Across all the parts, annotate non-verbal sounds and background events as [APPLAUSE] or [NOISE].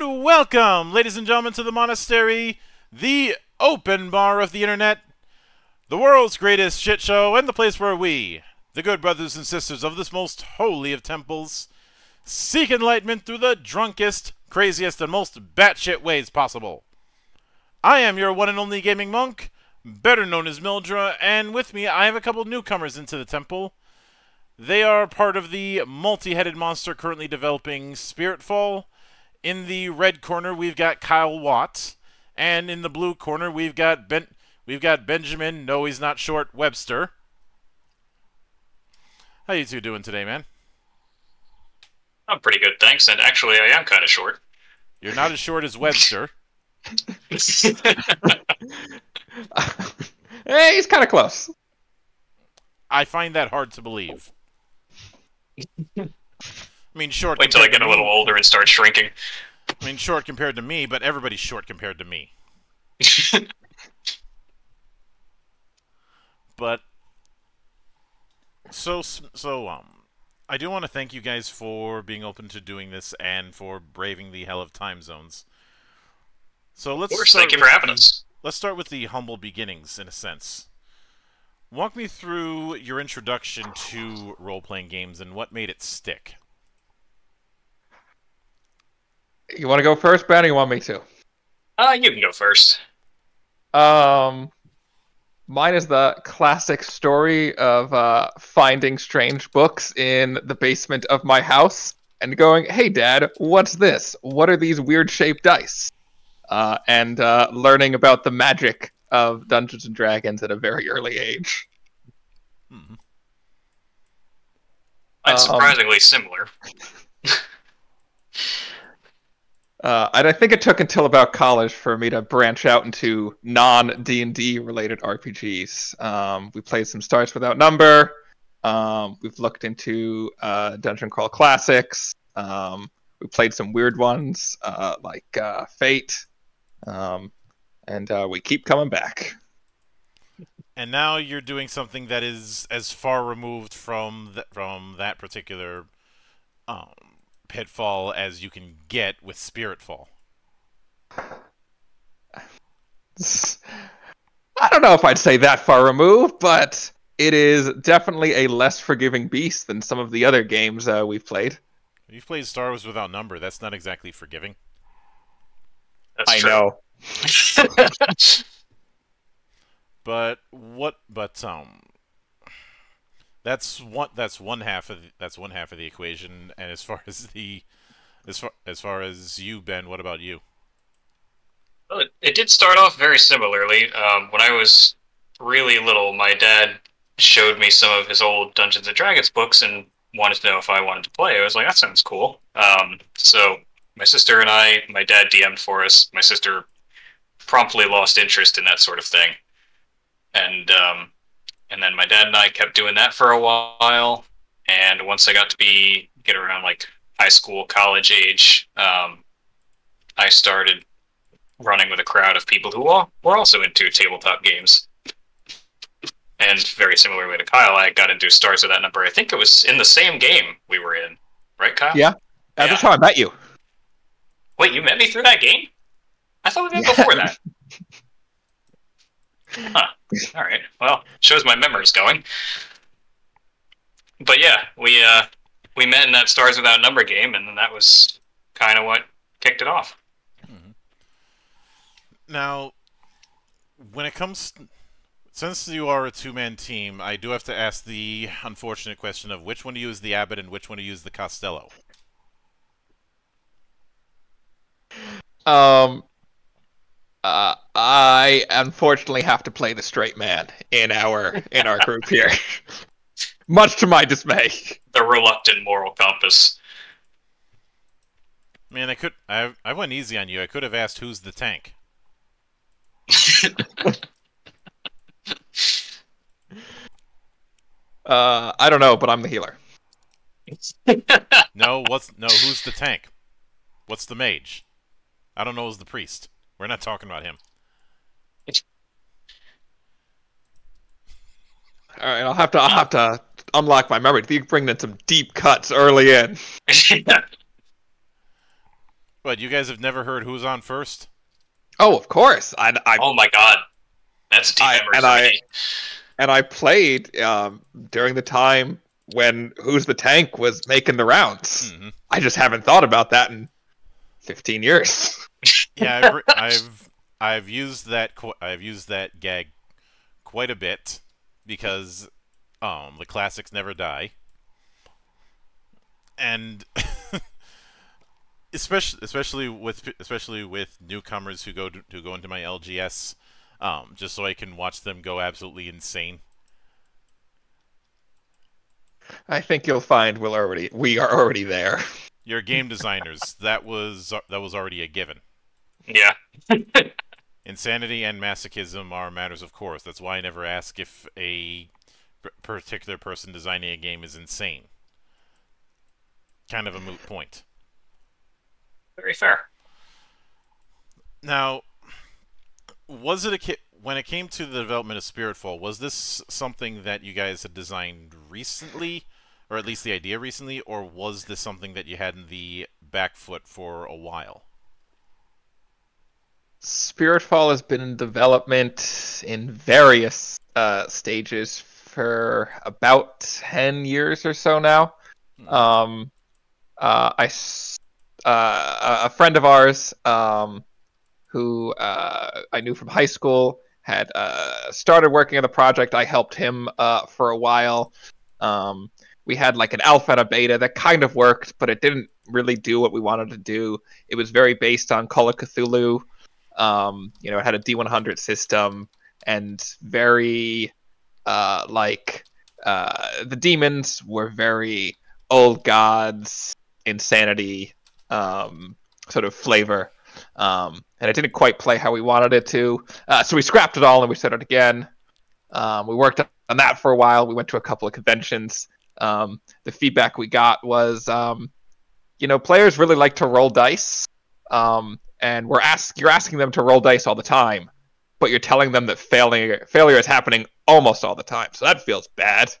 And welcome, ladies and gentlemen, to the monastery, the open bar of the internet, the world's greatest shit show, and the place where we, the good brothers and sisters of this most holy of temples, seek enlightenment through the drunkest, craziest, and most batshit ways possible. I am your one and only gaming monk, better known as Mildra, and with me I have a couple newcomers into the temple. They are part of the multi-headed monster currently developing Spiritfall. In the red corner, we've got Kyle Watts, and in the blue corner, we've got Ben. We've got Benjamin. No, he's not short. Webster. How you two doing today, man? I'm pretty good, thanks. And actually, I am kind of short. You're not as short as Webster. [LAUGHS] [LAUGHS] hey, he's kind of close. I find that hard to believe. [LAUGHS] I mean, short. Wait till I get a little me. older and start shrinking. I mean, short compared to me, but everybody's short compared to me. [LAUGHS] But so so um, I do want to thank you guys for being open to doing this and for braving the hell of time zones. So let's. Of course, thank you for having the, us. Let's start with the humble beginnings, in a sense. Walk me through your introduction to role-playing games and what made it stick. You want to go first, Ben, or you want me to? Uh, you can go first. Um, mine is the classic story of uh, finding strange books in the basement of my house and going, "Hey, Dad, what's this? What are these weird shaped dice?" Uh, and uh, learning about the magic of Dungeons and Dragons at a very early age. Mhm. It's Um, surprisingly similar. [LAUGHS] Uh, and I think it took until about college for me to branch out into non D and D related RPGs. Um, we played some Stars Without Number. Um, we've looked into uh, Dungeon Crawl Classics. Um, we played some weird ones uh, like uh, Fate, um, and uh, we keep coming back. And now you're doing something that is as far removed from th- from that particular um, pitfall as you can get with Spiritfall. [LAUGHS] I don't know if I'd say that far removed, but it is definitely a less forgiving beast than some of the other games uh, we've played. You've played Stars Without Number. That's not exactly forgiving. That's I true. know. [LAUGHS] But what? But um, that's one. That's one half of the, that's one half of the equation. And as far as the as far as far as you, Ben, what about you? Well, it, it did start off very similarly. Um, when I was really little, my dad showed me some of his old Dungeons and Dragons books and wanted to know if I wanted to play. I was like, that sounds cool. Um, so my sister and I, my dad DM'd for us. My sister promptly lost interest in that sort of thing, and um, and then my dad and I kept doing that for a while. And once I got to be get around like high school, college age, um, I started running with a crowd of people who all, were also into tabletop games. And very similarly to Kyle, I got into Stars Without Number. I think it was in the same game we were in, right, Kyle? Yeah. Uh, That's how I met you. Wait, you met me through that game? I thought we met Yeah. before that. [LAUGHS] Huh. All right. Well, shows my memory's going. But yeah, we uh we met in that Stars Without Number game, and then that was kind of what kicked it off. Now, when it comes, since you are a two-man team, I do have to ask the unfortunate question of which one to use the Abbott and which one to use the Costello. Um, uh, I unfortunately have to play the straight man in our in our group here, [LAUGHS] much to my dismay. The reluctant moral compass. Man, I could, I, I went easy on you. I could have asked who's the tank. [LAUGHS] Uh, I don't know, but I'm the healer. No, what's no? Who's the tank? What's the mage? I don't know. Who's the priest? We're not talking about him. All right, I'll have to I'll have to unlock my memory. You bring in some deep cuts early in. [LAUGHS] But you guys have never heard who's on first? Oh, of course. I, I Oh my god, that's a deep I- memory and I- and I played um, during the time when Who's the Tank was making the rounds. hmm I just haven't thought about that in 15 years. [LAUGHS] [LAUGHS] Yeah, I've, I've I've used that I've used that gag quite a bit because um the classics never die, and [LAUGHS] especially especially with especially with newcomers who go to, who go into my LGS, um, just so I can watch them go absolutely insane. I think you'll find we'll already we are already there. You're game designers. [LAUGHS] that was that was already a given. Yeah, [LAUGHS] Insanity and masochism are matters of course. That's why I never ask if a particular person designing a game is insane. Kind of a moot point. very fair. Now, was it a ki- when it came to the development of Spiritfall? Was this something that you guys had designed recently, or at least the idea recently, or was this something that you had in the back foot for a while? Spiritfall has been in development in various uh, stages for about 10 years or so now. Um, uh, I, uh, a friend of ours um, who uh, I knew from high school had uh, started working on the project. I helped him uh, for a while. Um, we had like an alpha and a beta that kind of worked, but it didn't really do what we wanted to do. It was very based on Call of Cthulhu. Um, you know, it had a D100 system and very uh, like uh, the demons were very old gods, insanity um, sort of flavor. Um, and it didn't quite play how we wanted it to. Uh, so we scrapped it all and we started again. Um, we worked on that for a while. We went to a couple of conventions. Um, the feedback we got was, um, you know, players really like to roll dice. Um, and we're ask you're asking them to roll dice all the time, but you're telling them that failure failure is happening almost all the time. So that feels bad.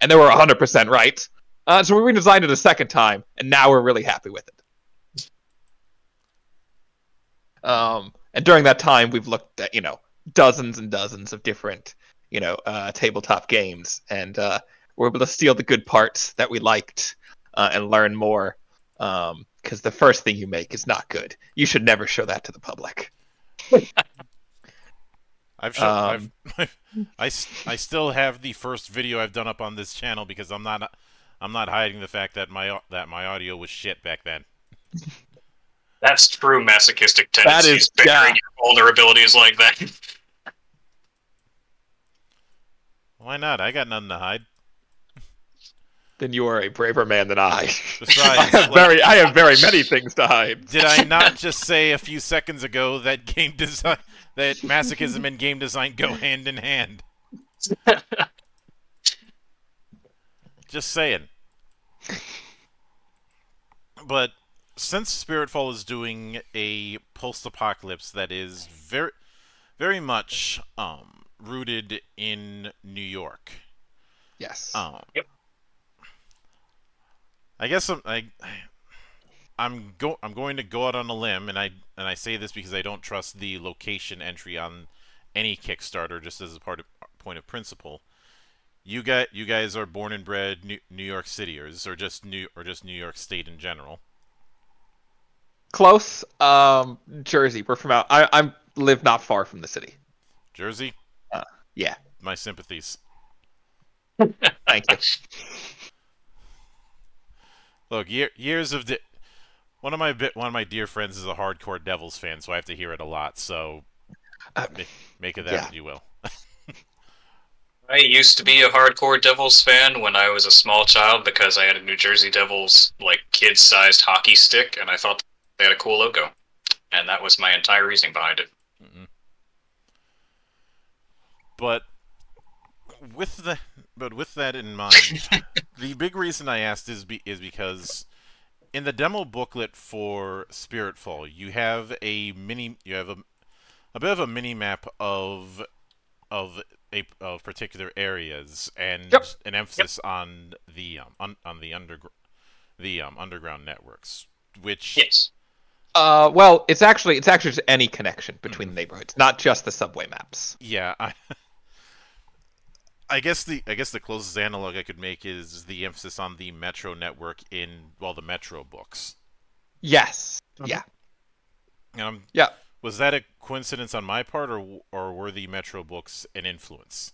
And they were 100% right. Uh, so we redesigned it a second time, and now we're really happy with it. Um, and during that time, we've looked at you know dozens and dozens of different you know uh, tabletop games, and uh, we're able to steal the good parts that we liked uh, and learn more. Because the first thing you make is not good. You should never show that to the public. [LAUGHS] I've shown, Um, [LAUGHS] I've, I, s- I still have the first video I've done up on this channel because I'm not I'm not hiding the fact that my that my audio was shit back then. [LAUGHS] That's true masochistic tendencies. is- bearing your vulnerabilities like that. Why not? I got nothing to hide. Then you are a braver man than I. [LAUGHS] I Besides, have like, very, I have very many things to hide. did I not [LAUGHS] just say a few seconds ago that game design that masochism and game design go hand in hand? Just saying. But since Spiritfall is doing a post-apocalypse that is very, very much um, rooted in New York, Yes. um, Yep. I guess I'm, I, I'm go I'm going to go out on a limb, and I and I say this because I don't trust the location entry on any Kickstarter, just as a part of point of principle. You got you guys are born and bred New, New York Cityers, or just New or just New York State in general. Close. Um, Jersey. We're from out. I, I'm live not far from the city. Jersey, Yeah. my sympathies. Thank you. [LAUGHS] Look, year, years of di- one of my bit one of my dear friends is a hardcore Devils fan, so I have to hear it a lot. So Uh, make, make of that yeah. what you will. [LAUGHS] I used to be a hardcore Devils fan when I was a small child because I had a New Jersey Devils like kid-sized hockey stick, and I thought they had a cool logo, and that was my entire reasoning behind it. But with the but with that in mind, [LAUGHS] the big reason I asked is be, is because in the demo booklet for Spiritfall, you have a mini you have a a bit of a mini map of of a of particular areas and Yep. an emphasis on the um, on, on the under the um, underground networks, which Yes. Uh, well, it's actually it's actually just any connection between the neighborhoods, not just the subway maps. Yeah, I, [LAUGHS] I guess the I guess the closest analog I could make is the emphasis on the Metro network in well the Metro books. Yes. Okay. Yeah. Um, Yeah. Was that a coincidence on my part, or or were the Metro books an influence?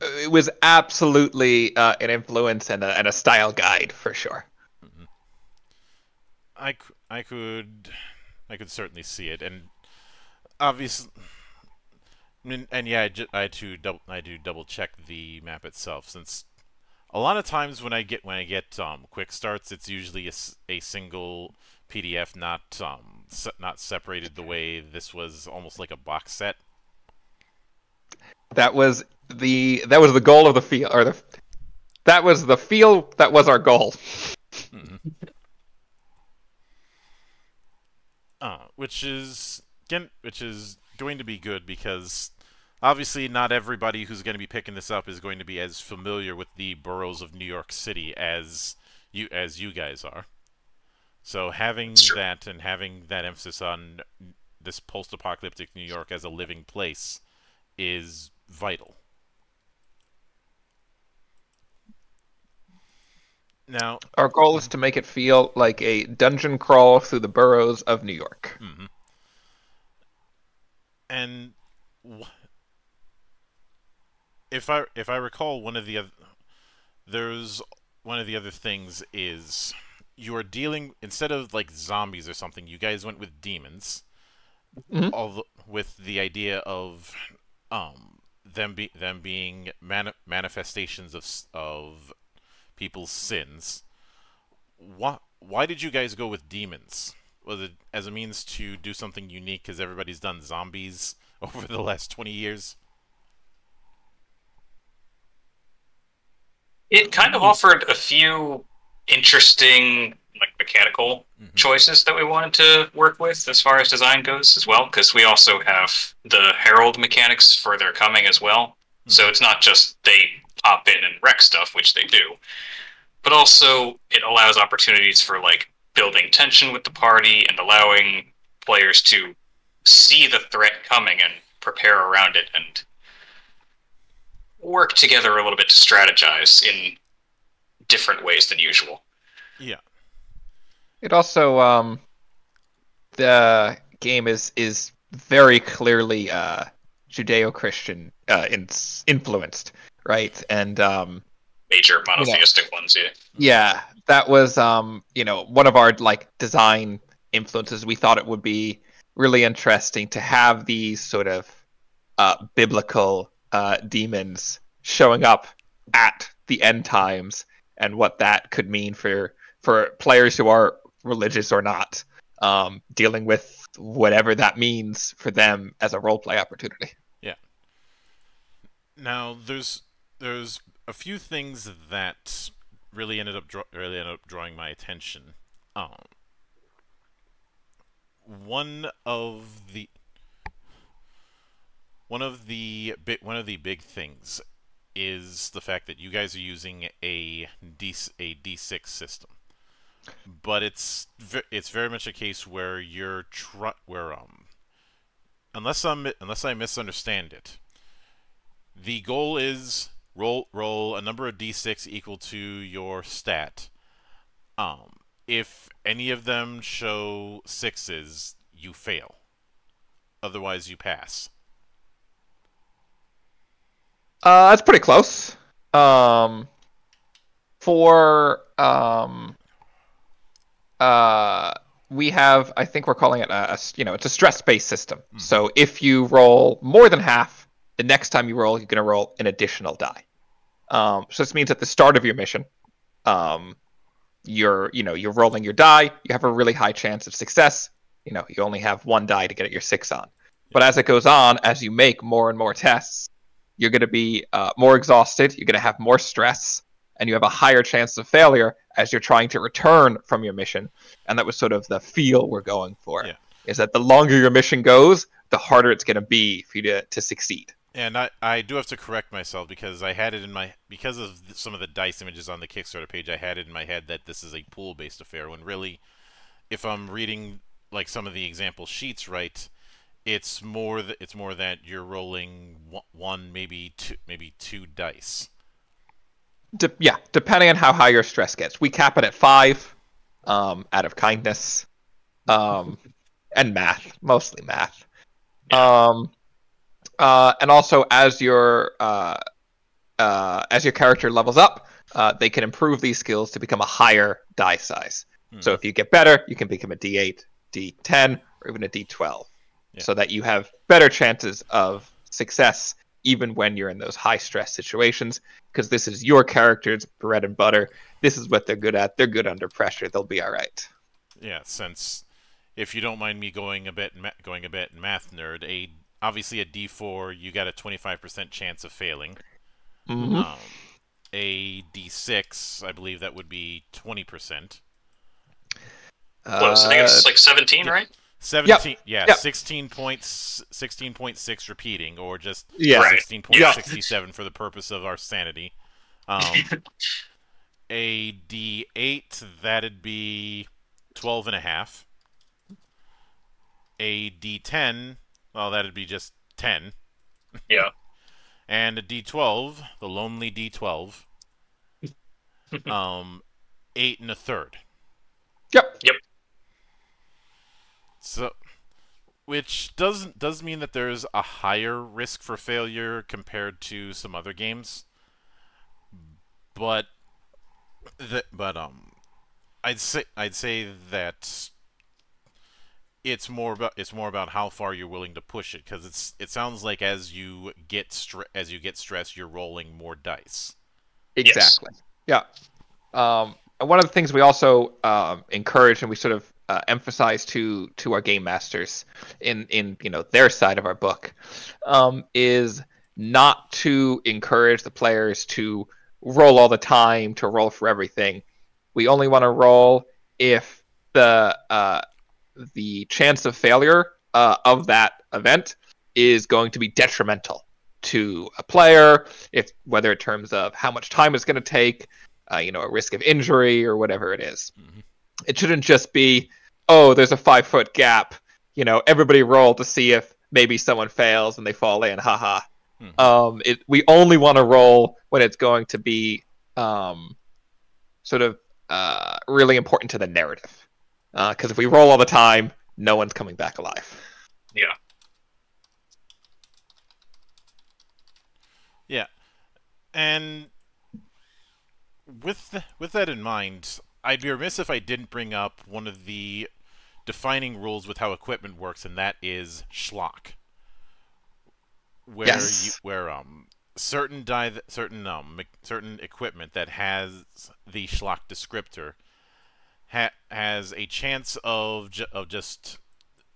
It was absolutely uh, an influence and a, and a style guide for sure. I I could I could certainly see it, and obviously, Mean, and yeah, I, ju- I double I do double check the map itself since a lot of times when I get when I get um, quick starts, it's usually a single PDF, not um se- not separated the way this was almost like a box set. That was the that was the goal of the field, or the that was the field that was our goal. Uh, which is again, which is going to be good because obviously not everybody who's going to be picking this up is going to be as familiar with the boroughs of New York City as you as you guys are. So having true. that and having that emphasis on this post-apocalyptic New York as a living place is vital. Now, Our goal is to make it feel like a dungeon crawl through the boroughs of New York. hmm And if I if I recall, one of the other there's one of the other things is you are dealing instead of like zombies or something. You guys went with demons, Mhm. although with the idea of um them be them being mani- manifestations of of people's sins. Why why did you guys go with demons? Was it as a means to do something unique because everybody's done zombies [LAUGHS] over the last 20 years? It kind of offered a few interesting, like mechanical Mhm. choices that we wanted to work with as far as design goes as well, because we also have the Herald mechanics for their coming as well. So it's not just they pop in and wreck stuff, which they do, but also it allows opportunities for like building tension with the party and allowing players to see the threat coming and prepare around it and work together a little bit to strategize in different ways than usual. Yeah. It also um the game is is very clearly uh Judeo-Christian uh in- influenced, right? And um Major monotheistic ones, yeah. yeah, that was um you know one of our like design influences. We thought it would be really interesting to have these sort of uh biblical uh demons showing up at the end times and what that could mean for for players who are religious or not um dealing with whatever that means for them as a role play opportunity Yeah. Now there's there's a few things that really ended up really ended up drawing my attention. Um, one of the one of the bit one of the big things is the fact that you guys are using a D a D6 system, but it's it's very much a case where you're where um unless I'm unless I misunderstand it, the goal is roll roll a number of d6 equal to your stat. Um, if any of them show sixes, you fail. Otherwise, you pass. Uh, that's pretty close. Um, for um, uh, we have, I think we're calling it a, a you know, it's a stress-based system. Mhm. So if you roll more than half, the next time you roll, you're going to roll an additional die. Um, so this means at the start of your mission, um, you're, you know, you're rolling your die. You have a really high chance of success. You know, you only have one die to get your six on. But as it goes on, as you make more and more tests, you're going to be uh, more exhausted, you're going to have more stress, and you have a higher chance of failure as you're trying to return from your mission. And that was sort of the feel we're going for. Yeah. Is that the longer your mission goes, the harder it's going to be for you to, to succeed. And I, I do have to correct myself because I had it in my because of some of the dice images on the Kickstarter page. I had it in my head that this is a pool based affair when really, if I'm reading like some of the example sheets right, it's more th- it's more that you're rolling one, one maybe two maybe two dice. De- yeah, depending on how high your stress gets. We cap it at five, um, out of kindness, um, [LAUGHS] and math, mostly math. Um, uh, and also as your uh, uh, as your character levels up, uh, they can improve these skills to become a higher die size. Hmm. So if you get better, you can become a D8, D10, or even a D12, Yeah. so that you have better chances of success even when you're in those high stress situations. Because this is your character's bread and butter. This is what they're good at. They're good under pressure. They'll be all right. Yeah, since if you don't mind me going a bit ma- going a bit math nerd, a obviously a D4 you got a 25% chance of failing. Mhm. Um, a D6, I believe that would be 20%. Close. I think it's like 17, right? 17 yeah, Yep. 16 points 16.6 repeating or just yeah. Right. 16.67 for the purpose of our sanity. [LAUGHS] Um, a D8 that'd be 12 and a half. A D10, well that'd be just 10. Yeah. [LAUGHS] And a D12, the lonely D12. [LAUGHS] um 8 and a third. yep Yep. So, which does does mean that there's a higher risk for failure compared to some other games. But the, but um, I'd say I'd say that it's more about it's more about how far you're willing to push it because it's it sounds like as you get stre- as you get stressed you're rolling more dice. Exactly. Yeah. Um, and one of the things we also um, encourage and we sort of uh, emphasize to to our game masters in in you know their side of our book um, is not to encourage the players to roll all the time to roll for everything. We only want to roll if the uh, the chance of failure uh, of that event is going to be detrimental to a player, if whether in terms of how much time it's going to take, uh, you know, a risk of injury or whatever it is. Mhm. It shouldn't just be, oh, there's a five foot gap. You know, everybody roll to see if maybe someone fails and they fall in. Haha. Mhm. Um, it, we only want to roll when it's going to be um, sort of uh, really important to the narrative. Because if we roll all the time, no one's coming back alive. Yeah. Yeah, and with th- with that in mind, I'd be remiss if I didn't bring up one of the defining rules with how equipment works, and that is schlock. Where Yes. you, where um certain die certain um certain equipment that has the schlock descriptor ha- has a chance of ju- of just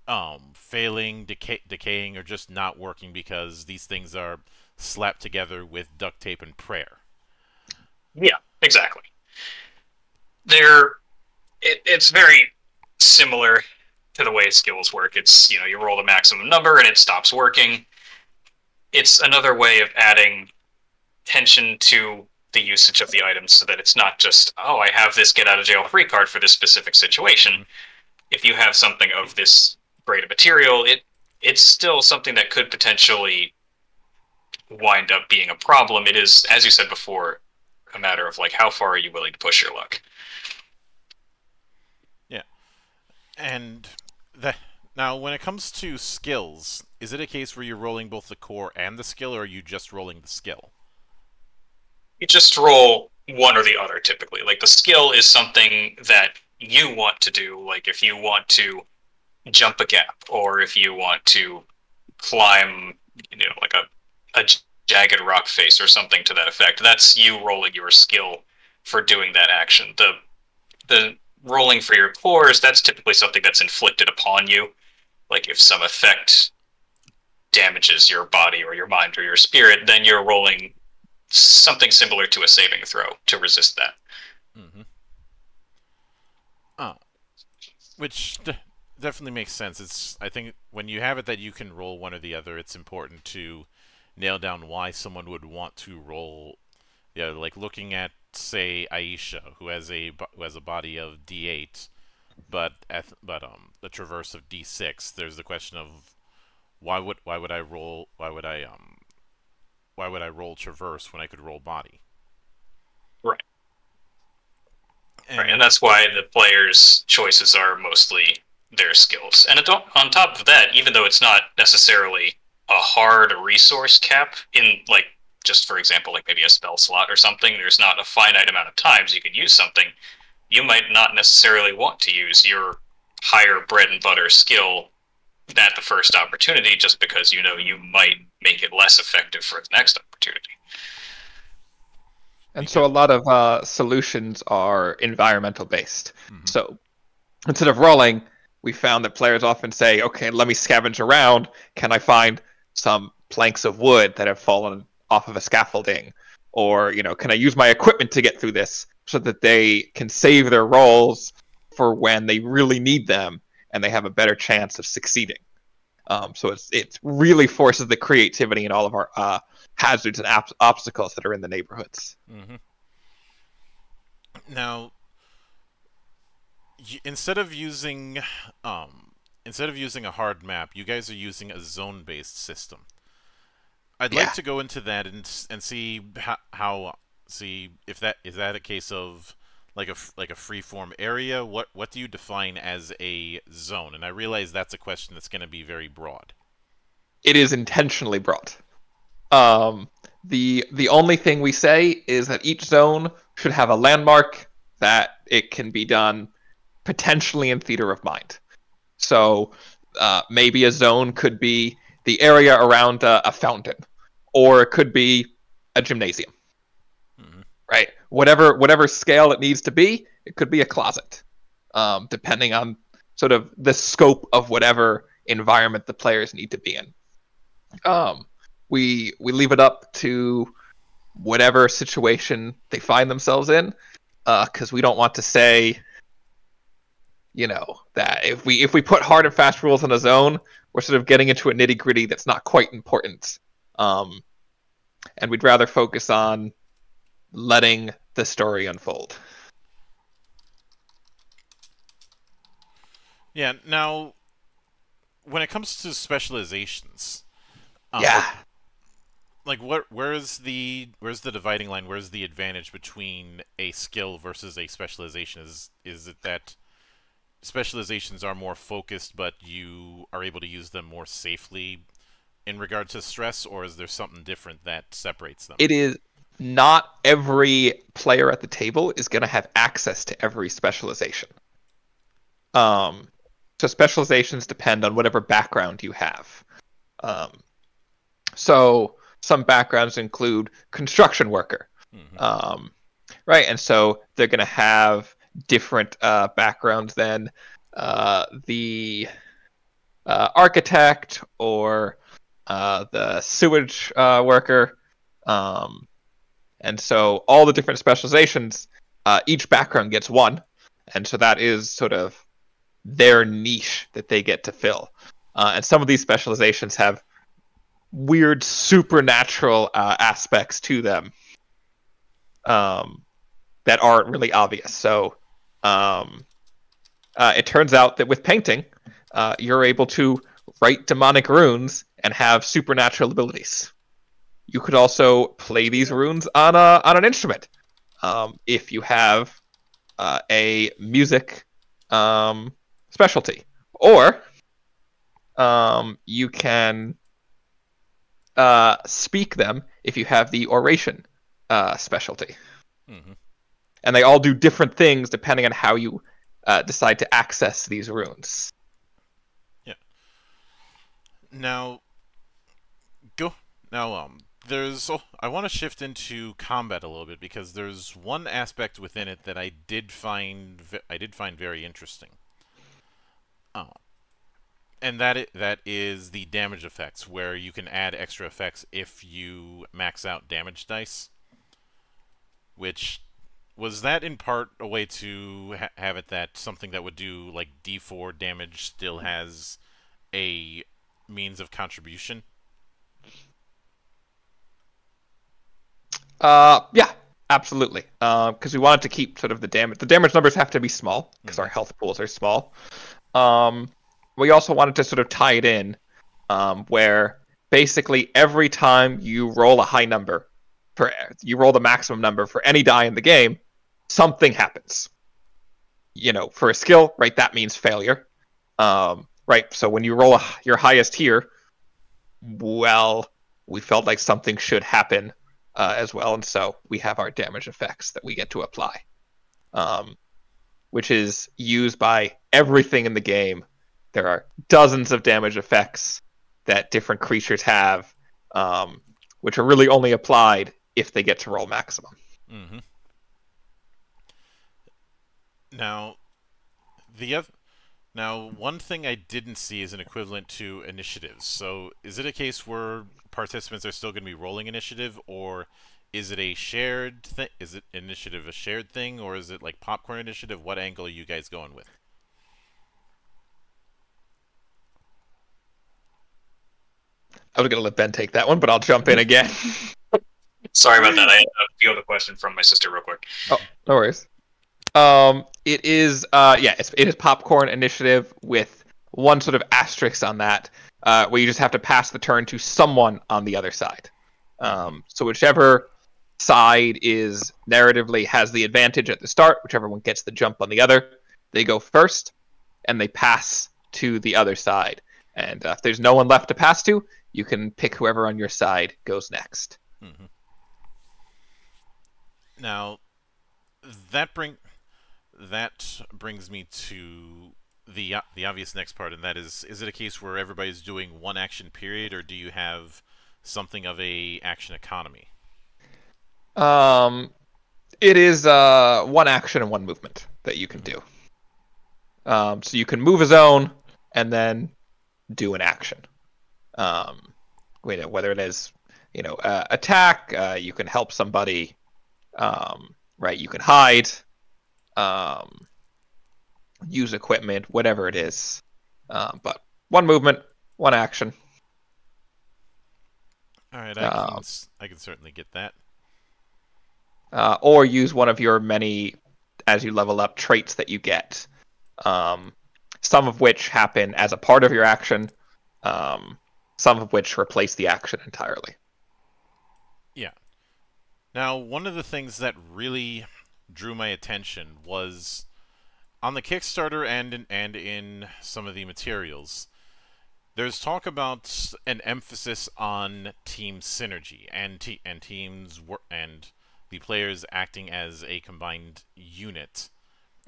um failing, decay- decaying, or just not working because these things are slapped together with duct tape and prayer. Yeah, exactly. They're it, it's very similar to the way skills work. It's you know you roll the maximum number and it stops working. It's another way of adding tension to the usage of the items so that it's not just oh I have this get out of jail free card for this specific situation. If you have something of this grade of material, it it's still something that could potentially wind up being a problem. It is, as you said before, a matter of like how far are you willing to push your luck. And the now when it comes to skills, is it a case where you're rolling both the core and the skill, or are you just rolling the skill? You just roll one or the other typically. Like the skill is something that you want to do. Like if you want to jump a gap, or if you want to climb, you know, like a a jagged rock face or something to that effect. That's you rolling your skill for doing that action. The the rolling for your cores, that's typically something that's inflicted upon you. Like if some effect damages your body or your mind or your spirit, then you're rolling something similar to a saving throw to resist that. Mm-hmm. Oh, which de- definitely makes sense. It's I think when you have it that you can roll one or the other, it's important to nail down why someone would want to roll other. Like looking at say Aisha, who has a who has a body of D8, but but um the traverse of d6, there's the question of why would why would I roll why would I um why would I roll traverse when I could roll body? Right. And, Right, and that's why the players' choices are mostly their skills. And on top of that, even though it's not necessarily a hard resource cap in like just for example, like maybe a spell slot or something, there's not a finite amount of times you can use something. You might not necessarily want to use your higher bread and butter skill at the first opportunity just because you know you might make it less effective for the next opportunity. And so a lot of uh, solutions are environmental based. Mhm. So instead of rolling, we found that players often say, okay, let me scavenge around. Can I find some planks of wood that have fallen off of a scaffolding? Or, you know, can I use my equipment to get through this so that they can save their rolls for when they really need them and they have a better chance of succeeding? Um, so it's it really forces the creativity in all of our uh, hazards and obstacles that are in the neighborhoods. hmm Now, y- instead of using um, instead of using a hard map, you guys are using a zone-based system. I'd Yeah. like to go into that and and see how, how see if that is that a case of like a like a free-form area. What what do you define as a zone? And I realize that's a question that's going to be very broad. it is intentionally broad. Um, the the only thing we say is that each zone should have a landmark that it can be done potentially in theater of mind. So uh, maybe a zone could be the area around a, a fountain, or it could be a gymnasium. Mhm. Right? Whatever whatever scale it needs to be, it could be a closet, um, depending on sort of the scope of whatever environment the players need to be in um, we we leave it up to whatever situation they find themselves in, because we don't want to say, you know, that if we if we put hard and fast rules on a zone, we're sort of getting into a nitty gritty that's not quite important. Um, and we'd rather focus on letting the story unfold. Yeah. Now, when it comes to specializations, um, yeah. like what where's the where's the dividing line where's the advantage between a skill versus a specialization is is it that specializations are more focused but you are able to use them more safely in regard to stress or is there something different that separates them it is not every player at the table is going to have access to every specialization. Um, so specializations depend on whatever background you have. Um, so some backgrounds include construction worker, Mhm. um, right? And so they're going to have different uh, backgrounds than uh, the uh, architect or uh, the sewage uh, worker. Um, and so all the different specializations, uh, each background gets one, and so that is sort of their niche that they get to fill. Uh, and some of these specializations have weird supernatural uh, aspects to them um, that aren't really obvious. So um, uh, it turns out that with painting, uh, you're able to write demonic runes and have supernatural abilities. You could also play these runes on a on an instrument um, if you have uh, a music um, specialty, or um, you can uh, speak them if you have the oration uh, specialty. Mhm. And they all do different things depending on how you uh, decide to access these runes. Yeah. Now go now um there's oh, I want to shift into combat a little bit because there's one aspect within it that I did find I did find very interesting. Oh. And that i- that is the damage effects where you can add extra effects if you max out damage dice. Which was that in part a way to ha- have it that something that would do like D4 damage still has a means of contribution? Uh, yeah, absolutely. Because we wanted to keep sort of the damage. The damage numbers have to be small because our health pools are small. Um, we also wanted to sort of tie it in, um, where basically every time you roll a high number, for you roll the maximum number for any die in the game, something happens. You know, for a skill, right? That means failure. Um, right. So when you roll a, your highest here, well, we felt like something should happen uh, as well, and so we have our damage effects that we get to apply, um, which is used by everything in the game. There are dozens of damage effects that different creatures have, um, which are really only applied if they get to roll maximum. Mm-hmm. Now, the other. Now, one thing I didn't see is an equivalent to initiatives. So, is it a case where participants are still going to be rolling initiative, or is it a shared thing? Is it initiative a shared thing, or is it like popcorn initiative? What angle are you guys going with? I was going to let Ben take that one, but I'll jump in again. [LAUGHS] Sorry about that. I had to feel the question from my sister real quick. Oh, no worries. Um, it is, uh, yeah, it's, it is popcorn initiative with one sort of asterisk on that, uh, where you just have to pass the turn to someone on the other side. Um, so whichever side is narratively has the advantage at the start, whichever one gets the jump on the other, they go first, and they pass to the other side. And uh, if there's no one left to pass to, you can pick whoever on your side goes next. Mm-hmm. Now, that bring that brings me to the uh, the obvious next part, and that is: is it a case where everybody's doing one action period, or do you have something of a action economy? Um, it is uh one action and one movement that you can do. Um, so you can move a zone and then do an action. Um, you know whether it is you know uh, attack, uh, you can help somebody. Um, right, you can hide. Um, use equipment, whatever it is. Um, but one movement, one action. All right, I can, um, I can certainly get that. Uh, or use one of your many, as you level up, traits that you get. Um, some of which happen as a part of your action, um, some of which replace the action entirely. Yeah. Now, one of the things that really drew my attention was on the Kickstarter and in, and in some of the materials. There's talk about an emphasis on team synergy and te- and teams wor- and the players acting as a combined unit.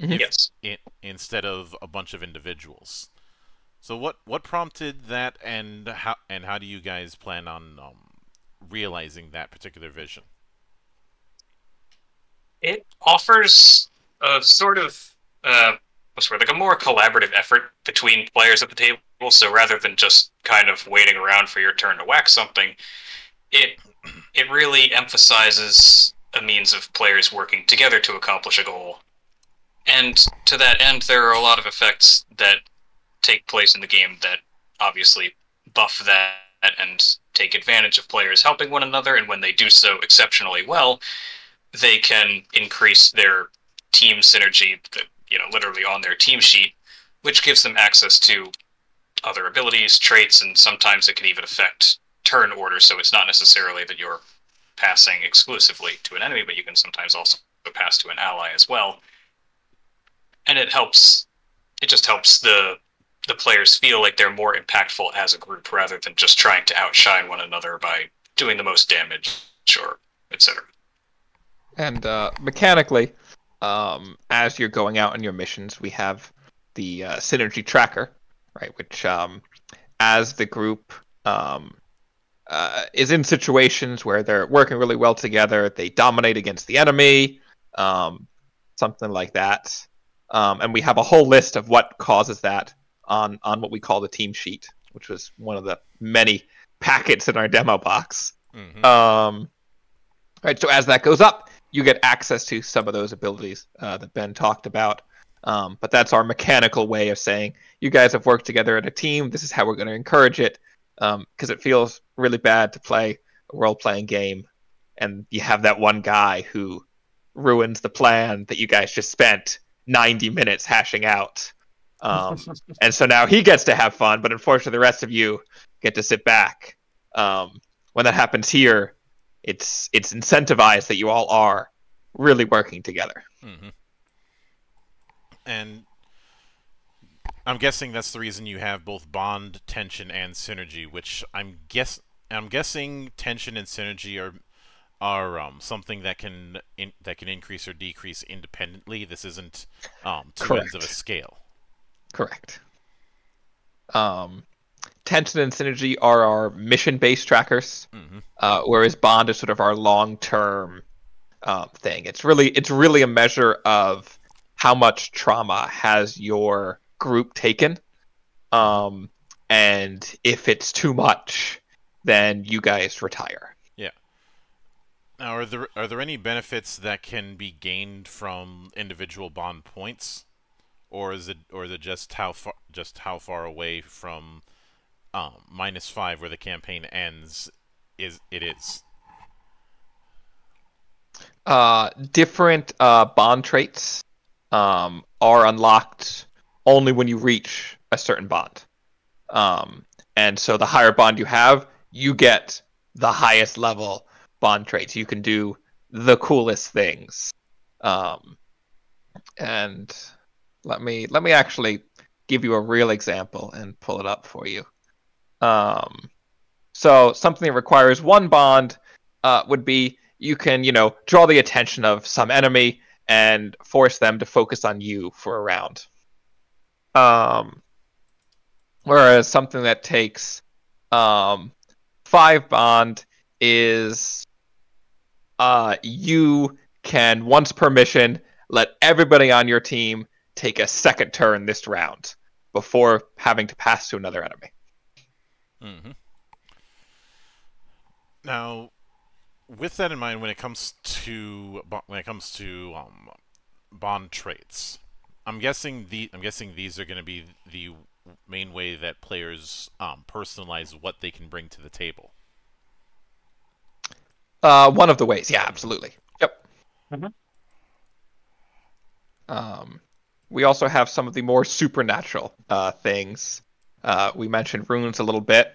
Mm-hmm. Yes. It, instead of a bunch of individuals. So what what prompted that, and how and how do you guys plan on um, realizing that particular vision? It offers a sort of uh, what's word, like a more collaborative effort between players at the table. So rather than just kind of waiting around for your turn to whack something, it it really emphasizes a means of players working together to accomplish a goal. And to that end, there are a lot of effects that take place in the game that obviously buff that and take advantage of players helping one another. And when they do so exceptionally well, they can increase their team synergy, you know, literally on their team sheet, which gives them access to other abilities, traits, and sometimes it can even affect turn order. So it's not necessarily that you're passing exclusively to an enemy, but you can sometimes also pass to an ally as well. And it helps. It just helps the the players feel like they're more impactful as a group rather than just trying to outshine one another by doing the most damage or etc. And uh, mechanically, um, as you're going out on your missions, we have the uh, synergy tracker, right? Which, um, as the group um, uh, is in situations where they're working really well together, they dominate against the enemy, um, something like that. Um, and we have a whole list of what causes that on on what we call the team sheet, which was one of the many packets in our demo box. Mm-hmm. Um, right. So as that goes up, you get access to some of those abilities uh, that Ben talked about. Um, but that's our mechanical way of saying you guys have worked together as a team. This is how we're going to encourage it because um, it feels really bad to play a role playing game and you have that one guy who ruins the plan that you guys just spent 90 minutes hashing out. Um, [LAUGHS] and so now he gets to have fun, but unfortunately, the rest of you get to sit back. Um, when that happens here, it's it's incentivized that you all are really working together. Mm-hmm. And I'm guessing that's the reason you have both bond, tension, and synergy. Which I'm guess I'm guessing tension and synergy are are um, something that can in, that can increase or decrease independently. This isn't um, two Correct. ends of a scale. Correct. Um, tension and synergy are our mission-based trackers, hmm uh, whereas bond is sort of our long-term um, thing. It's really it's really a measure of how much trauma has your group taken, um, and if it's too much, then you guys retire. Yeah. Now, are there are there any benefits that can be gained from individual bond points, or is it or is it just how far just how far away from um, minus five where the campaign ends is it is? uh, different uh, bond traits um, are unlocked only when you reach a certain bond. Um, and so the higher bond you have, you get the highest level bond traits. You can do the coolest things. Um, and let me let me actually give you a real example and pull it up for you. Um, so something that requires one bond uh, would be you can you know draw the attention of some enemy and force them to focus on you for a round. Um, whereas something that takes um, five bond is uh, you can once per mission let everybody on your team take a second turn this round before having to pass to another enemy. Hmm Now, with that in mind, when it comes to when it comes to um, bond traits, I'm guessing the I'm guessing these are going to be the main way that players um, personalize what they can bring to the table. Uh, one of the ways, yeah, absolutely. Yep. Mhm. Um, we also have some of the more supernatural uh, things. Uh, we mentioned runes a little bit.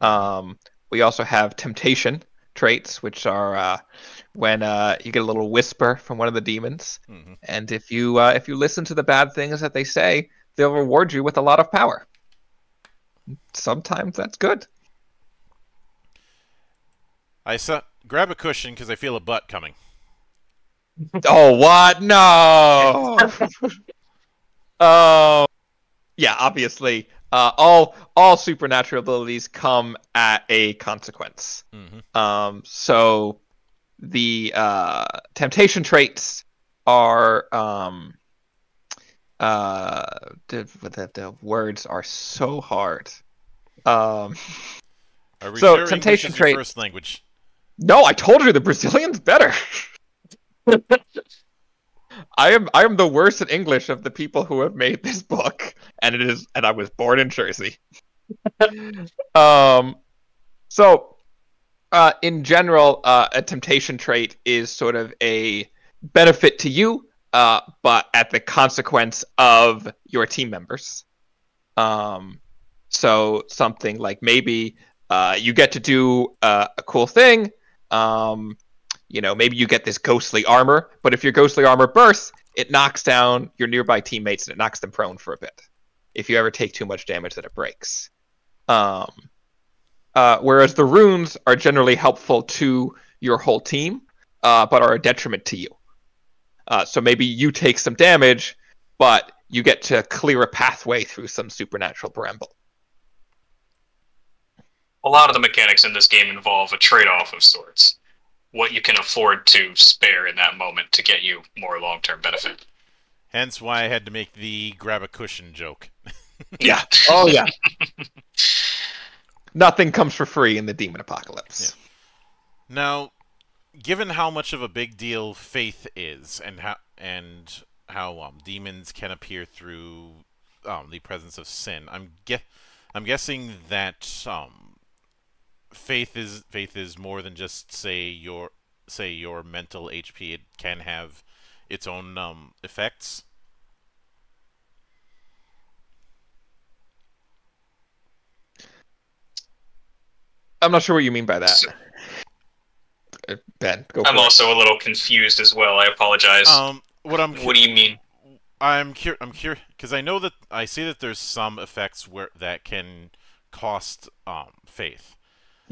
Um, we also have temptation traits, which are uh, when uh, you get a little whisper from one of the demons, hmm and if you uh, if you listen to the bad things that they say, they'll reward you with a lot of power. Sometimes that's good. I saw grab a cushion because I feel a butt coming. [LAUGHS] Oh what? No. [LAUGHS] Oh, yeah. Obviously, uh, all all supernatural abilities come at a consequence. hmm Um, so the uh, temptation traits are um, uh, the, the the words are so hard. Um, Are we So, sure temptation is your trait- first language? no, I told you the Brazilian's better. [LAUGHS] I am I am the worst at English of the people who have made this book, and it is and I was born in Jersey. [LAUGHS] um, so uh, in general, uh, a temptation trait is sort of a benefit to you, uh, but at the consequence of your team members. Um, so something like maybe uh, you get to do uh, a cool thing. Um, you know, maybe you get this ghostly armor, but if your ghostly armor bursts, it knocks down your nearby teammates and it knocks them prone for a bit. If you ever take too much damage, that it breaks. Um, uh, whereas the runes are generally helpful to your whole team, uh, but are a detriment to you. Uh, so maybe you take some damage, but you get to clear a pathway through some supernatural bramble. a lot of the mechanics in this game involve a trade-off of sorts. What you can afford to spare in that moment to get you more long-term benefit. Hence why I had to make the grab a cushion joke. [LAUGHS] Yeah. Oh yeah. Nothing comes for free in the demon apocalypse. Now, given how much of a big deal faith is, and how and how um, demons can appear through um, the presence of sin, I'm ge- I'm guessing that um, faith is faith is more than just say your say your mental HP, it can have its own um, effects. I'm not sure what you mean by that. So- Uh, ben, go I'm for it. also a little confused as well. I apologize. Um, what I'm what do you mean? I'm cur- I'm curious because I know that I see that there's some effects where that can cost um faith,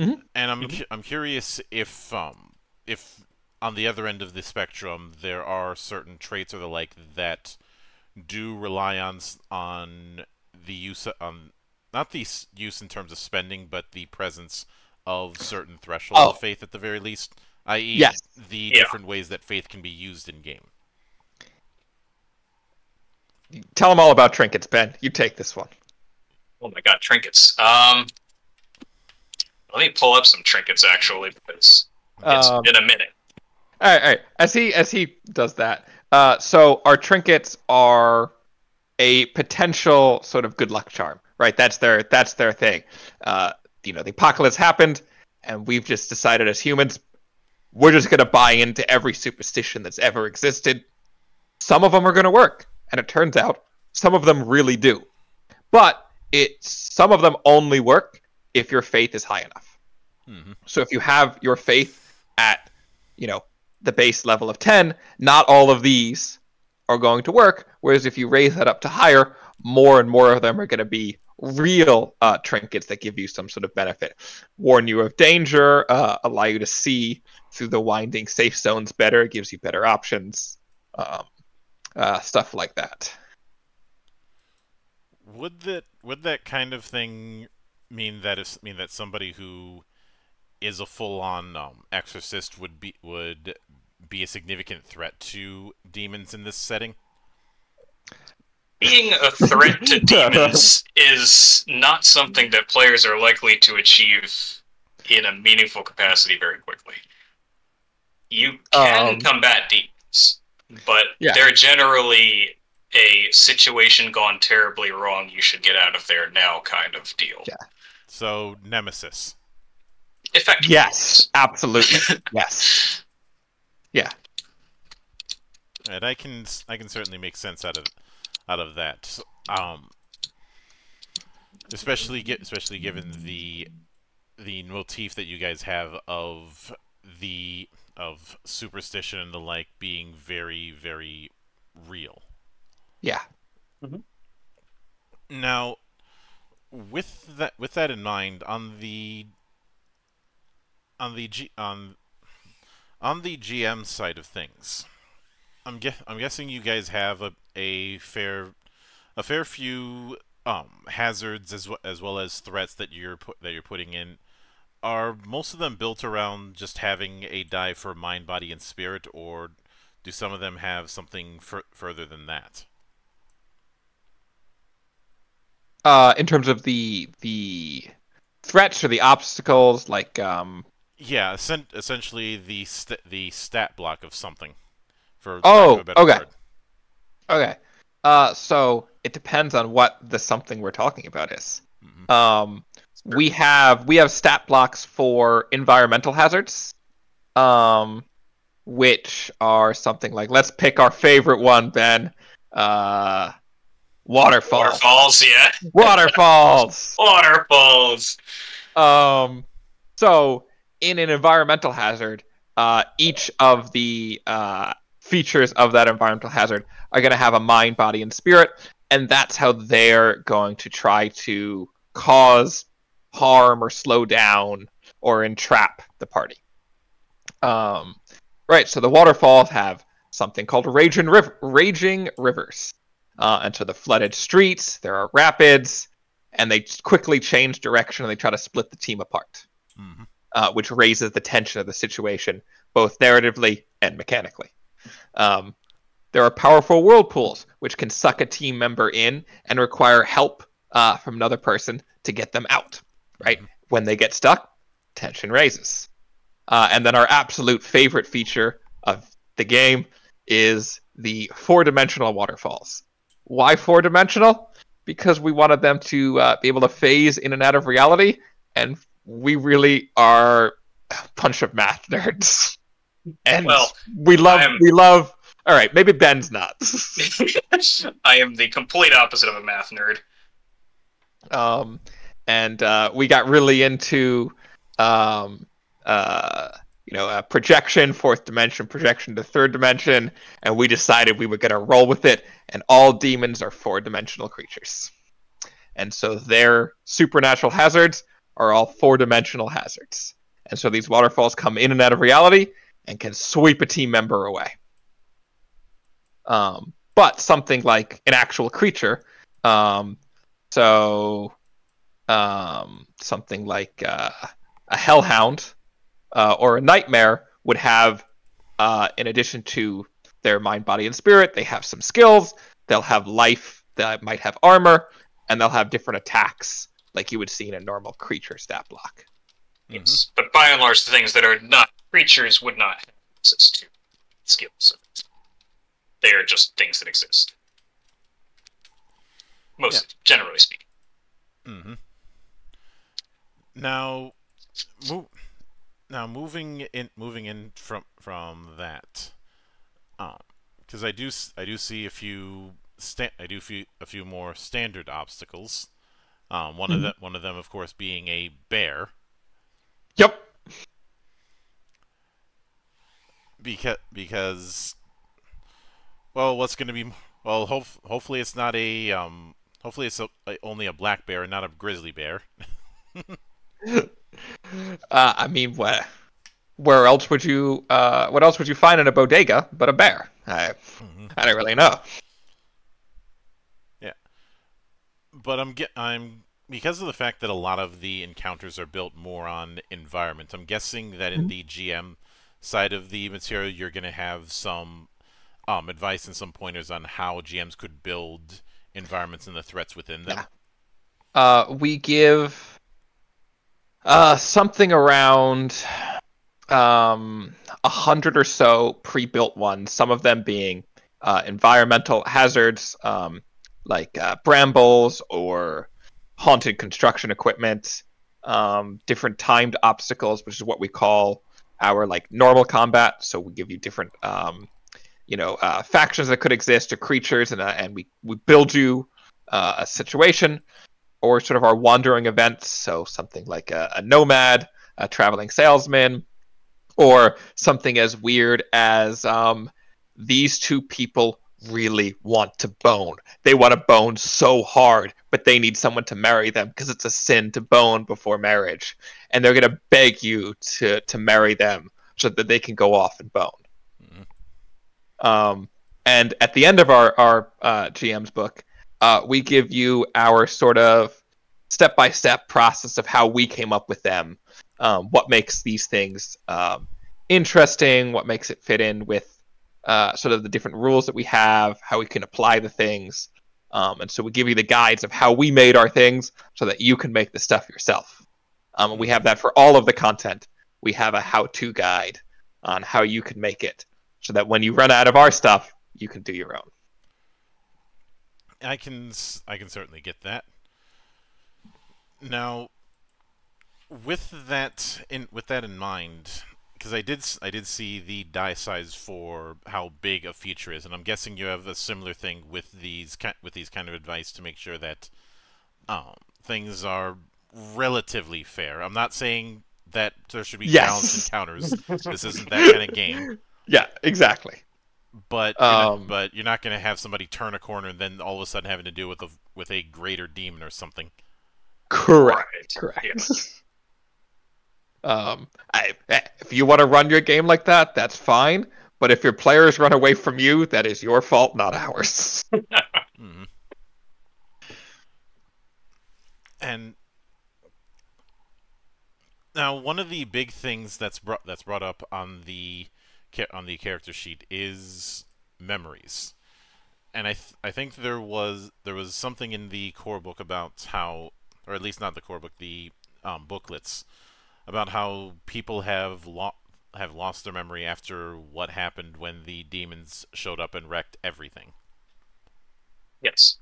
Mhm. and I'm cu- I'm curious if um if on the other end of the spectrum there are certain traits or the like that do rely on on the use of, um not the use in terms of spending but the presence of certain thresholds Oh. of faith at the very least, i.e. Yes. the Yeah. different ways that faith can be used in game. Tell them all about trinkets, Ben. You take this one. Oh my god, trinkets. Um, let me pull up some trinkets actually because it's Um, been a minute. All right, all right. As he as he does that, uh, so our trinkets are a potential sort of good luck charm, right? That's their that's their thing. Uh, you know, the apocalypse happened, and we've just decided as humans, we're just gonna buy into every superstition that's ever existed. Some of them are gonna work, and it turns out some of them really do. But it some of them only work if your faith is high enough. hmm So if you have your faith at, you know, the base level of 10, not all of these are going to work. Whereas if you raise that up to higher, more and more of them are going to be real uh, trinkets that give you some sort of benefit, warn you of danger, uh, allow you to see through the winding safe zones better, gives you better options, um, uh, stuff like that. Would that would that kind of thing mean that if mean that somebody who is a full-on um, exorcist would be would be a significant threat to demons in this setting? Being a threat to [LAUGHS] demons is not something that players are likely to achieve in a meaningful capacity very quickly. You can Um, combat demons, but Yeah. they're generally a situation gone terribly wrong, you should get out of there now kind of deal. Yeah. So Nemesis. Effectively. Yes, absolutely. [LAUGHS] yes. Yeah. And I can s- I can certainly make sense out of out of that. Um, especially get especially given the the motif that you guys have of the of superstition and the like being very very real. Yeah. Now, with that with that in mind, on the on the G, on on the GM side of things, I'm gue- I'm guessing you guys have a, a fair a fair few um, hazards as well, as well as threats that you're put, that you're putting in. Are most of them built around just having a die for mind, body, and spirit, or do some of them have something fur- further than that? Uh, in terms of the the threats or the obstacles, like um, Yeah, essen- essentially the st- the stat block of something. For Oh, okay. word. okay, uh, so it depends on what the something we're talking about is. Mhm. Um, we have we have stat blocks for environmental hazards, um, which are something like let's pick our favorite one, Ben. Uh, waterfall. Waterfalls, yeah. Waterfalls. [LAUGHS] Waterfalls. Um, so in an environmental hazard, uh, each of the uh, features of that environmental hazard are going to have a mind, body, and spirit, and that's how they're going to try to cause harm or slow down or entrap the party. Um, right. So the waterfalls have something called raging river, raging rivers, uh, and so the flooded streets. There are rapids and they quickly change direction and they try to split the team apart, Mhm. uh, which raises the tension of the situation, both narratively and mechanically. Um, there are powerful whirlpools, which can suck a team member in and require help uh, from another person to get them out. Right when they get stuck, tension raises. Uh, and then our absolute favorite feature of the game is the four-dimensional waterfalls. Why four-dimensional? because we wanted them to uh, be able to phase in and out of reality, and we really are a bunch of math nerds. [LAUGHS] And Well, we love I'm- we love. All right, maybe Ben's not. [LAUGHS] I am the complete opposite of a math nerd. um, and uh, we got really into um, uh, you know uh, projection, fourth dimension, projection to third dimension, and we decided we were going to roll with it. And all demons are four dimensional creatures, and so their supernatural hazards are all four dimensional hazards. And so these waterfalls come in and out of reality and can sweep a team member away. Um, but something like an actual creature, um, so um, something like uh, a hellhound uh, or a nightmare would have, uh, in addition to their mind, body, and spirit, they have some skills. They'll have life. They might have armor, and they'll have different attacks, like you would see in a normal creature stat block. Yes, but by and large, the things that are not creatures would not have access to skills. They are just things that exist. Most generally speaking. hmm Now, move. Now moving in, moving in from from that, because I do I do see a few sta- I do few, a few more standard obstacles. Um, one of Mhm. the, one of them, of course, being a bear, Yep. because because well, what's going to be well, hope, hopefully it's not a um, hopefully it's a, only a black bear and not a grizzly bear. [LAUGHS] [LAUGHS] Uh, I mean, where, where else would you? Uh, what else would you find in a bodega but a bear? I, Mhm. I don't really know. Yeah, but I'm get I'm because of the fact that a lot of the encounters are built more on environment. I'm guessing that in the GM side of the material, you're going to have some um, advice and some pointers on how GMs could build environments and the threats within them. Yeah. Uh, we give uh, something around um, a hundred or so pre-built ones. Some of them being uh, environmental hazards, um, like uh, brambles or haunted construction equipment. Um, different timed obstacles, which is what we call our like normal combat. So we give you different, um, you know, uh, factions that could exist or creatures, and uh, and we we build you uh, a situation or sort of our wandering events. So something like a, a nomad, a traveling salesman, or something as weird as um, these two people really want to bone. They want to bone so hard, but they need someone to marry them because it's a sin to bone before marriage, and they're gonna beg you to to marry them so that they can go off and bone. Mhm. Um, and at the end of our our uh, GM's book, uh, we give you our sort of step by step process of how we came up with them, um, what makes these things um, interesting, what makes it fit in with uh, sort of the different rules that we have, how we can apply the things. Um, and so we give you the guides of how we made our things so that you can make the stuff yourself. Um, we have that for all of the content. We have a how to guide on how you can make it so that when you run out of our stuff, you can do your own. I can I can certainly get that. Now, with that in with that in mind, because I did s- I did see the die size for how big a feature is, and I'm guessing you have a similar thing with these with these kind of advice to make sure that um, things are relatively fair. I'm not saying that there should be Yes. balanced encounters. this isn't that kind of game. [LAUGHS] Yeah, exactly. But you're not, Um, but you're not going to have somebody turn a corner and then all of a sudden having to deal with a with a greater demon or something. Correct. Right. Correct. Um, I, eh, if you want to run your game like that, that's fine. But if your players run away from you, that is your fault, not ours. [LAUGHS] Mhm. And now, one of the big things that's brought that's brought up on the on the character sheet is memories, and I th- I think there was there was something in the core book about how, or at least not the core book, the um, booklets about how people have lo- have lost their memory after what happened when the demons showed up and wrecked everything. Yes.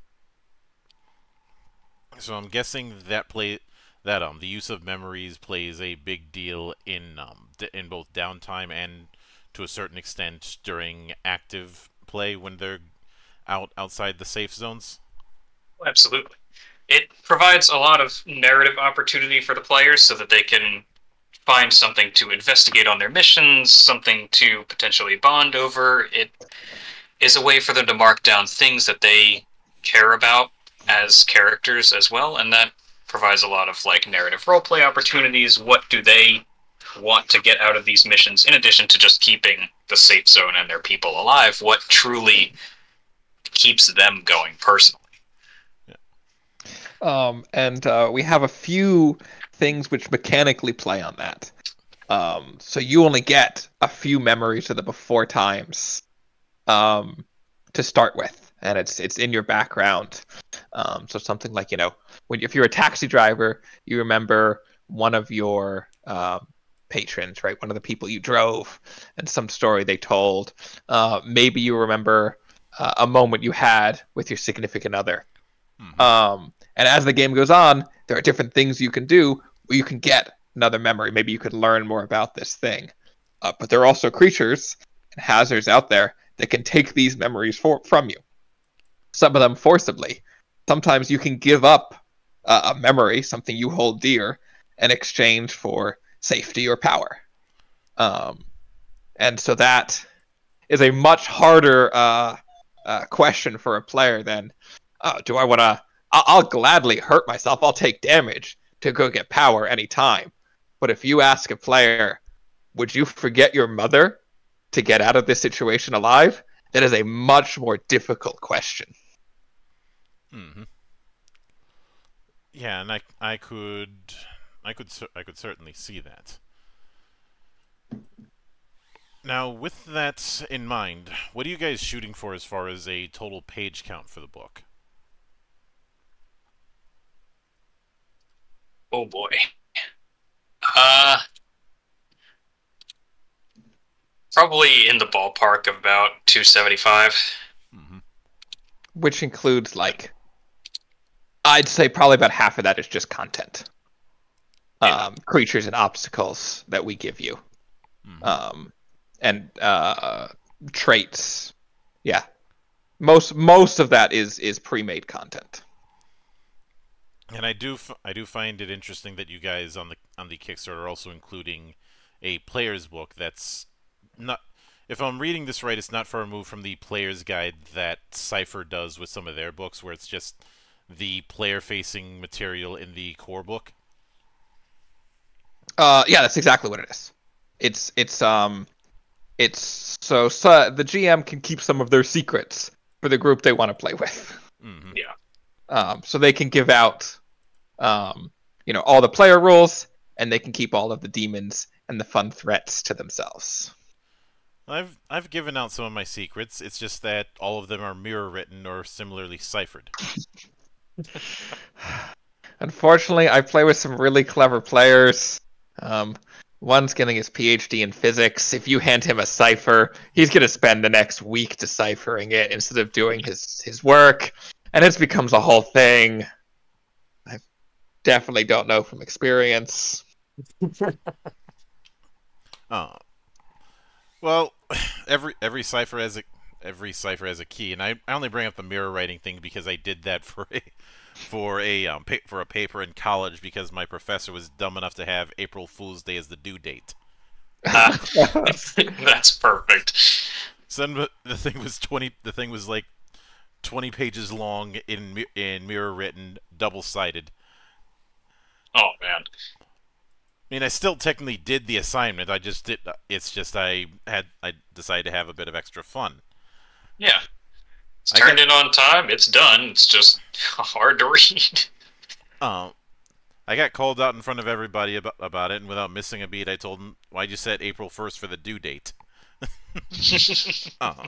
So I'm guessing that play that um the use of memories plays a big deal in um d- in both downtime and to a certain extent during active play when they're out outside the safe zones? Absolutely. It provides a lot of narrative opportunity for the players so that they can find something to investigate on their missions, something to potentially bond over. It is a way for them to mark down things that they care about as characters as well, and that provides a lot of like narrative roleplay opportunities. What do they want to get out of these missions in addition to just keeping the safe zone and their people alive? What truly keeps them going personally? Um, and uh, we have a few things which mechanically play on that. Um, so you only get a few memories of the before times um, to start with, and it's it's in your background. Um, so something like you know, when if you're a taxi driver, you remember one of your um, patrons, right? One of the people you drove, and some story they told. Uh, maybe you remember uh, a moment you had with your significant other. Mhm. Um, and as the game goes on, there are different things you can do you can get another memory. Maybe you could learn more about this thing. Uh, but there are also creatures and hazards out there that can take these memories for, from you. Some of them forcibly. Sometimes you can give up uh, a memory, something you hold dear, in exchange for safety or power. Um, and so that is a much harder uh, uh, question for a player than, oh, do I want to? I'll, I'll gladly hurt myself. I'll take damage to go get power anytime. But if you ask a player, would you forget your mother to get out of this situation alive? That is a much more difficult question. Mm-hmm. Yeah, and I I could I could I could certainly see that. Now, with that in mind, what are you guys shooting for as far as a total page count for the book? Oh boy. Uh probably in the ballpark of about 275. hmm which includes like I'd say probably about half of that is just content. Yeah. Um, creatures and obstacles that we give you. Mhm. Um, and uh, traits. Yeah. Most most of that is is pre-made content. And I do f- I do find it interesting that you guys on the on the Kickstarter are also including a player's book that's not if I'm reading this right, it's not far removed from the player's guide that Cipher does with some of their books, where it's just the player-facing material in the core book. Uh, yeah, that's exactly what it is. It's it's um, it's so, so the GM can keep some of their secrets for the group they want to play with. hmm Yeah. Um, so they can give out, um, you know, all the player rules, and they can keep all of the demons and the fun threats to themselves. I've I've given out some of my secrets. It's just that all of them are mirror written or similarly ciphered. [SIGHS] Unfortunately, I play with some really clever players. Um, one's getting his PhD in physics. If you hand him a cipher, he's going to spend the next week deciphering it instead of doing his, his work, and it becomes a whole thing. I definitely don't know from experience. [LAUGHS] Oh. Well, every every cipher has a every cipher has a key, and I, I only bring up the mirror writing thing because I did that [LAUGHS] for a for a um pa- for a paper in college because my professor was dumb enough to have April Fool's Day as the due date. [LAUGHS] That's perfect. So then the- the thing was twenty. The thing was like twenty pages long in in mirror written, double sided. Oh man. I mean, I still technically did the assignment. I just did. It's just I had I decided to have a bit of extra fun. Yeah. It's turned in on time. It's done. It's just [LAUGHS] hard to read. Um, [LAUGHS] I got called out in front of everybody about, about it, and without missing a beat, I told him, "Why'd you set April first for the due date?" [LAUGHS] Uh,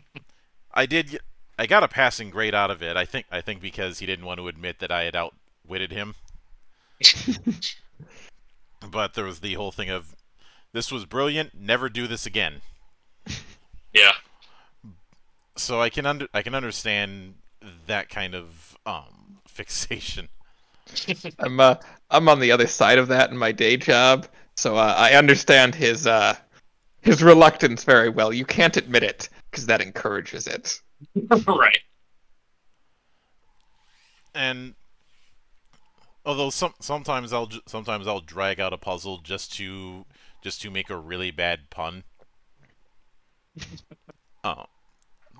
I did. Get- I got a passing grade out of it. I think. I think because he didn't want to admit that I had outwitted him. [LAUGHS] but there was the whole thing of, "This was brilliant. Never do this again." yeah. So I can under I can understand that kind of um [LAUGHS] fixation. [LAUGHS] I'm uh, I'm on the other side of that in my day job, so uh, I understand his uh, his reluctance very well. You can't admit it because that encourages it. [LAUGHS] right. and although some sometimes I'll sometimes I'll drag out a puzzle just to just to make a really bad pun. [LAUGHS] oh,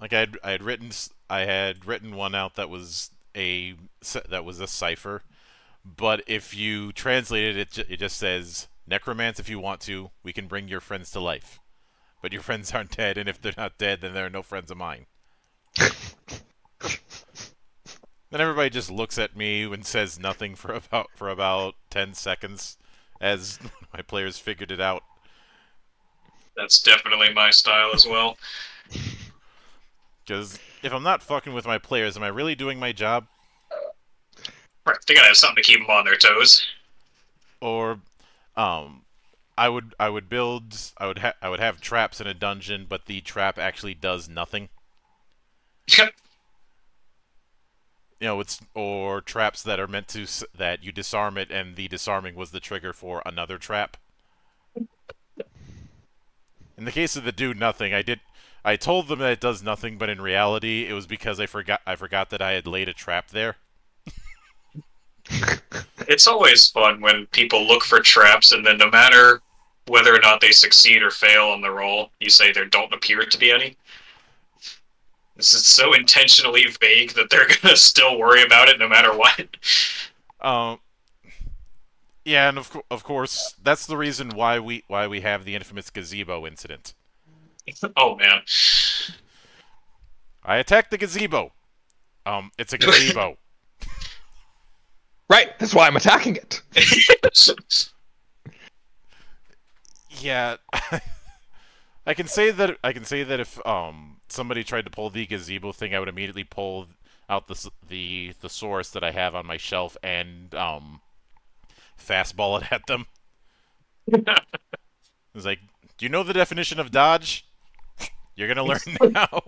like I had I had written I had written one out that was a that was a cipher, but if you translate it, it, it just says necromance if you want to. We can bring your friends to life, but your friends aren't dead, and if they're not dead, then they're no friends of mine. Then everybody just looks at me and says nothing for about for about ten seconds, as [LAUGHS] my players figured it out. That's definitely my style as well. Because if I'm not fucking with my players, am I really doing my job? Right. They gotta have something to keep them on their toes. Or, um, I would I would build I would ha- I would have traps in a dungeon, but the trap actually does nothing. You know, it's or traps that are meant to that you disarm it, and the disarming was the trigger for another trap. In the case of the do nothing, I did. I told them that it does nothing, but in reality, it was because I forgot. I forgot that I had laid a trap there. It's always fun when people look for traps and then no matter whether or not they succeed or fail on the roll, you say there don't appear to be any. This is so intentionally vague that they're [LAUGHS] gonna still worry about it no matter what. Um. Yeah, and of of course, that's the reason why we why we have the infamous gazebo incident. [LAUGHS] oh man. I attacked the gazebo. Um, it's a gazebo. [LAUGHS] Right, that's why I'm attacking it. yeah, I can say that I can say that if um somebody tried to pull the gazebo thing, I would immediately pull out the the the source that I have on my shelf and um fastball it [LAUGHS] at them. [LAUGHS] It's like, do you know the definition of dodge? You're gonna learn [LAUGHS] now.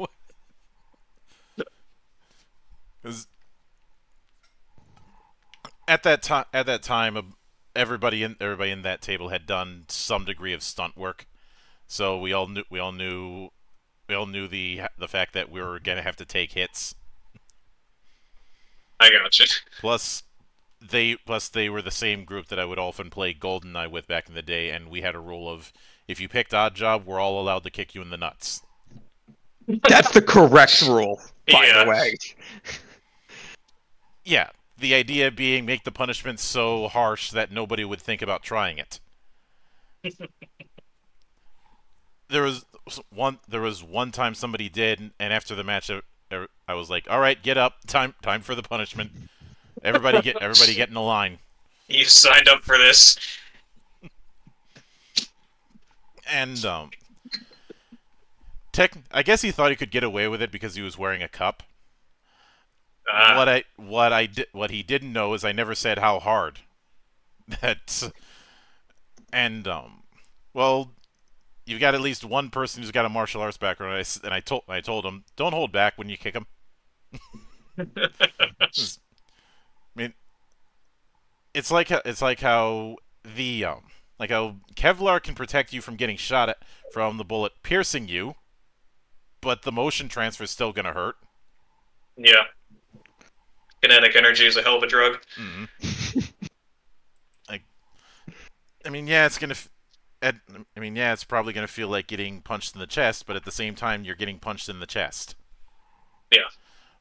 'Cause at that time, at that time, everybody in everybody in that table had done some degree of stunt work, so we all knew we all knew we all knew the the fact that we were gonna have to take hits. I gotcha. Plus, they plus they were the same group that I would often play GoldenEye with back in the day, and we had a rule of if you picked Oddjob, we're all allowed to kick you in the nuts. That's the correct rule, by Yeah. the way. [LAUGHS] Yeah, the idea being make the punishment so harsh that nobody would think about trying it. [LAUGHS] there was one there was one time somebody did and after the match I- I was like, "All right, get up. Time time for the punishment. Everybody get everybody get in the line." You signed up for this. And um tech I guess he thought he could get away with it because he was wearing a cup. Uh, what I what I did what he didn't know is I never said how hard. [LAUGHS] That and um, well, you've got at least one person who's got a martial arts background, and I, and I told I told him don't hold back when you kick him. [LAUGHS] I mean, it's like how- it's like how the um, like how Kevlar can protect you from getting shot at from the bullet piercing you, but the motion transfer is still gonna hurt. yeah. Kinetic energy is a hell of a drug. hmm [LAUGHS] like, I mean, yeah, it's gonna. F- at, I mean, yeah, it's probably gonna feel like getting punched in the chest, but at the same time, you're getting punched in the chest. Yeah.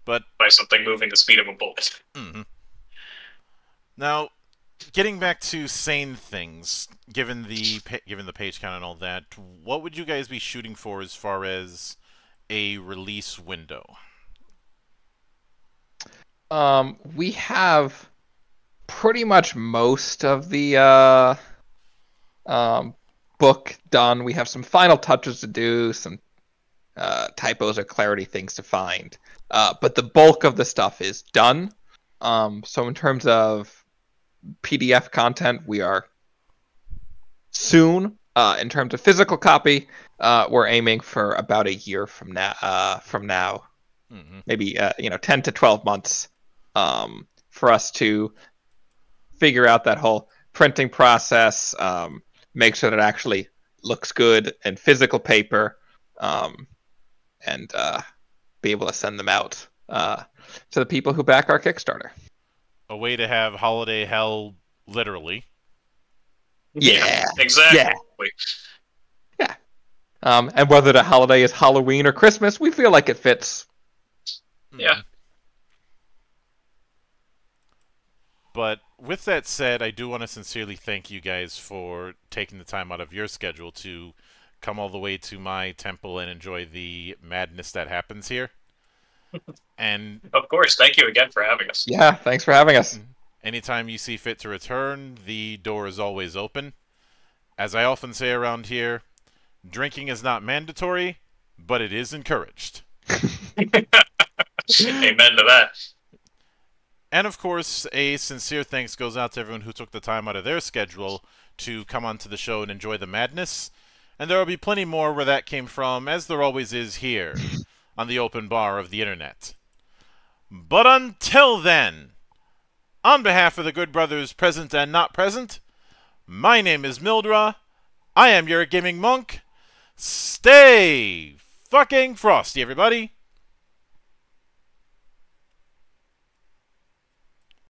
But By something moving the speed of a bullet. mhm. now, getting back to sane things, given the given the page count and all that, what would you guys be shooting for as far as a release window? Um, we have pretty much most of the uh, um, book done. We have some final touches to do, some uh, typos or clarity things to find. Uh, but the bulk of the stuff is done. Um, so in terms of PDF content, we are soon. Uh, in terms of physical copy, uh, we're aiming for about a year from now. Uh, from now, hmm maybe uh, you know 10 to 12 months um, for us to figure out that whole printing process um, make sure that it actually looks good in physical paper, um, and uh, be able to send them out uh, to the people who back our Kickstarter. A way to have holiday hell literally. Yeah. exactly. Yeah. Um, and whether the holiday is Halloween or Christmas, we feel like it fits. Yeah. Mm. But with that said, I do want to sincerely thank you guys for taking the time out of your schedule to come all the way to my temple and enjoy the madness that happens here. [LAUGHS] and Of course. Thank you again for having us. Yeah, thanks for having us. Mm-hmm. anytime you see fit to return, the door is always open. As I often say around here, drinking is not mandatory, but it is encouraged. [LAUGHS] [LAUGHS] Amen to that. And of course, a sincere thanks goes out to everyone who took the time out of their schedule to come onto the show and enjoy the madness. And there will be plenty more where that came from, as there always is here [LAUGHS] on the open bar of the internet. But until then, on behalf of the good brothers present and not present, my name is Mildra. I am your gaming monk. Stay fucking frosty, everybody.